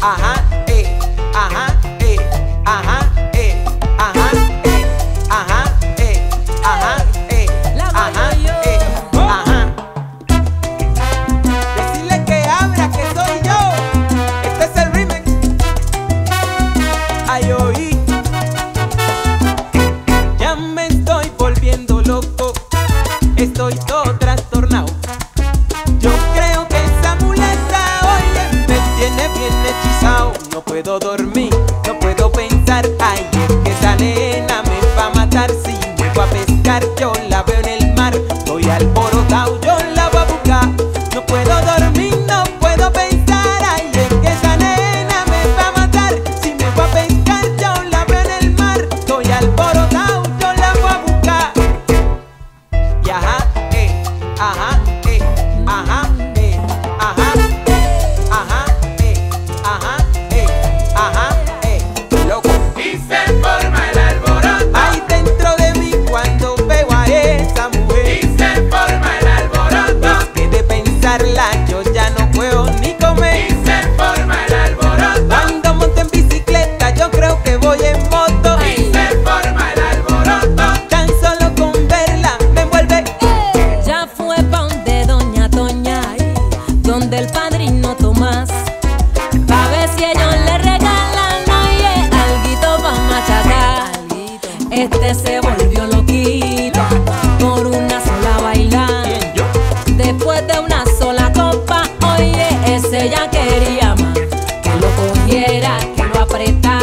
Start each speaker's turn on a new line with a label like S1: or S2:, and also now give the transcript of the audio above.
S1: I puedo dormir.
S2: Este se volvió loquito por una sola
S1: bailada.
S2: Después de una sola copa, oye, ese ya quería más. Que lo cogiera, que lo apretara.